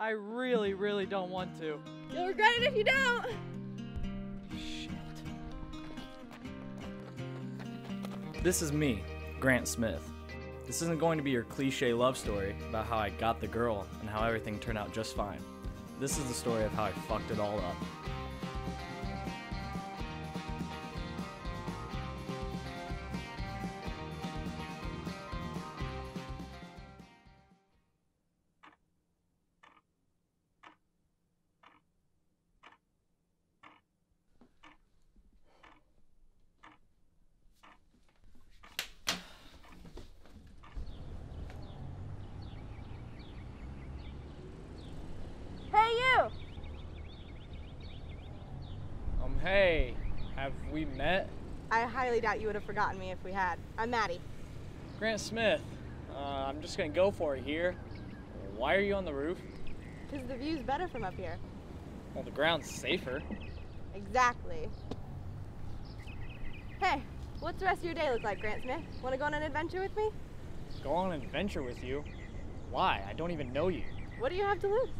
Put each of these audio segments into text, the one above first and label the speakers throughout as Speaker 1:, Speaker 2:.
Speaker 1: I really, really don't want to.
Speaker 2: You'll regret it if you don't.
Speaker 1: Shit.
Speaker 3: This is me, Grant Smith. This isn't going to be your cliche love story about how I got the girl and how everything turned out just fine. This is the story of how I fucked it all up.
Speaker 2: Hey,
Speaker 1: have we met?
Speaker 2: I highly doubt you would have forgotten me if we had. I'm Maddie.
Speaker 1: Grant Smith. Uh, I'm just gonna go for it here. Why are you on the roof?
Speaker 2: Because the view's better from up here.
Speaker 1: Well, the ground's safer.
Speaker 2: Exactly. Hey, what's the rest of your day look like, Grant Smith? Want to go on an adventure with me?
Speaker 1: Go on an adventure with you. Why? I don't even know you.
Speaker 2: What do you have to lose?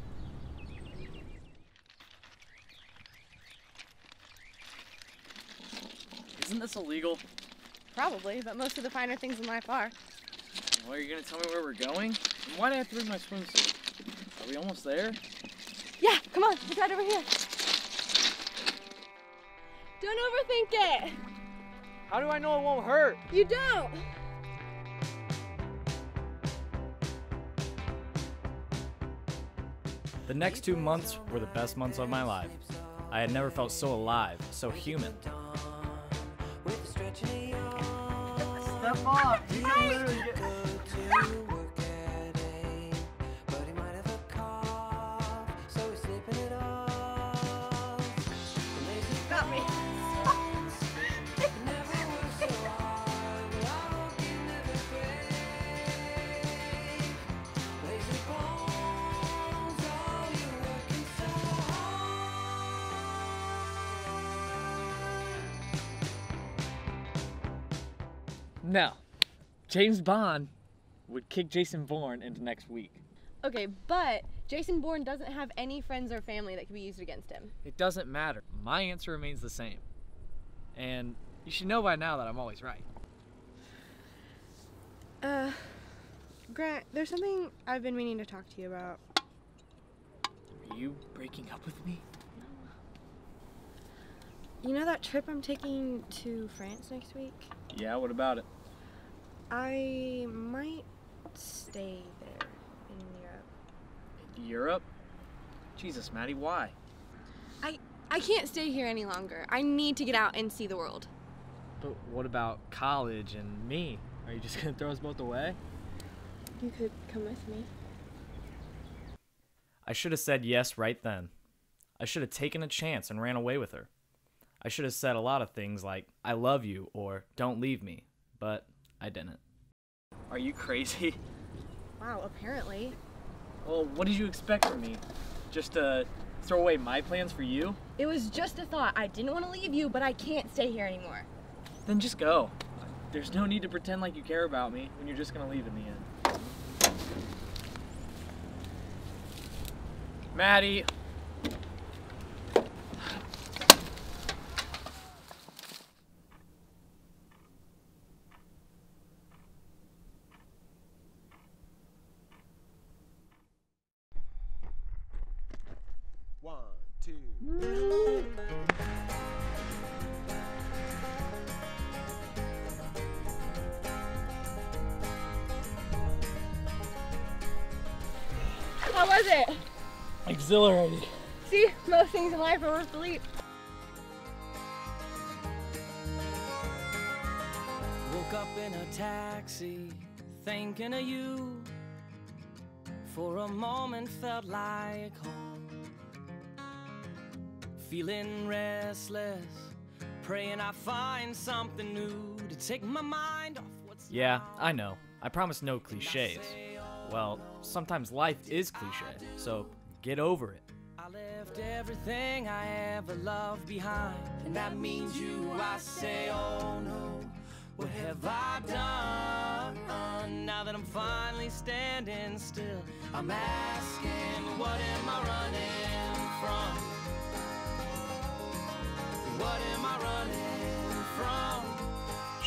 Speaker 3: Isn't this illegal?
Speaker 2: Probably, but most of the finer things in life are.
Speaker 1: Well, are you gonna tell me where we're going? And why do I have to bring my swimsuit? Are we almost there?
Speaker 2: Yeah, come on, it's right over here. Don't overthink it.
Speaker 1: How do I know it won't hurt?
Speaker 2: You don't.
Speaker 3: The next two months were the best months of my life. I had never felt so alive, so human.
Speaker 1: Step off! You can literally get. No. James Bond would kick Jason Bourne into next week.
Speaker 2: Okay, but Jason Bourne doesn't have any friends or family that can be used against him.
Speaker 1: It doesn't matter. My answer remains the same. And you should know by now that I'm always right.
Speaker 2: Uh, Grant, there's something I've been meaning to talk to you about.
Speaker 1: Are you breaking up with me?
Speaker 2: You know that trip I'm taking to France next week?
Speaker 1: Yeah, what about it?
Speaker 2: I might stay there in Europe.
Speaker 1: Europe? Jesus, Maddie, why?
Speaker 2: I I can't stay here any longer. I need to get out and see the world.
Speaker 1: But what about college and me? Are you just gonna throw us both away?
Speaker 2: You could come with me.
Speaker 3: I should have said yes right then. I should have taken a chance and ran away with her. I should have said a lot of things like, I love you or don't leave me, but I didn't.
Speaker 1: Are you crazy?
Speaker 2: Wow, apparently.
Speaker 1: Well, what did you expect from me? Just to throw away my plans for you?
Speaker 2: It was just a thought. I didn't want to leave you, but I can't stay here anymore.
Speaker 1: Then just go. There's no need to pretend like you care about me when you're just gonna leave in the end. Maddie!
Speaker 4: One, two.
Speaker 2: How was it?
Speaker 1: Exhilarating.
Speaker 2: See, most things in life are worth the leap.
Speaker 5: Woke up in a taxi, thinking of you. For a moment felt like home. Feeling restless, praying I find something new to take my mind off what's
Speaker 3: Yeah. I know. I promise no cliches. Oh, well, sometimes life is cliche, so get over it.
Speaker 5: I left everything I ever loved behind, and that means you. I say, oh no, What have I done now that I'm finally standing still? I'm asking, what am I running from?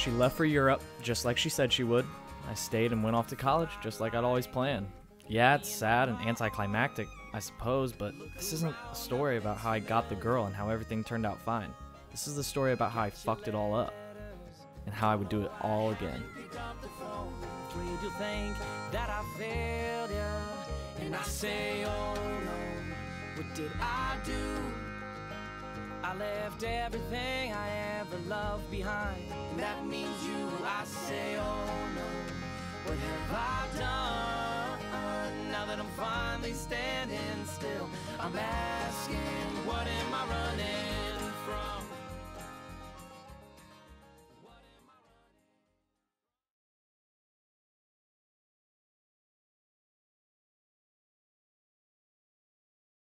Speaker 3: She left for Europe just like she said she would. I stayed and went off to college just like I'd always planned. Yeah, it's sad and anticlimactic, I suppose, but this isn't a story about how I got the girl and how everything turned out fine. This is the story about how I fucked it all up and how I would do it all again.
Speaker 5: I say, oh no, what did I do? I left everything I ever loved behind. And that means you, I say, oh no, what have I done? Now that I'm finally standing still, I'm asking,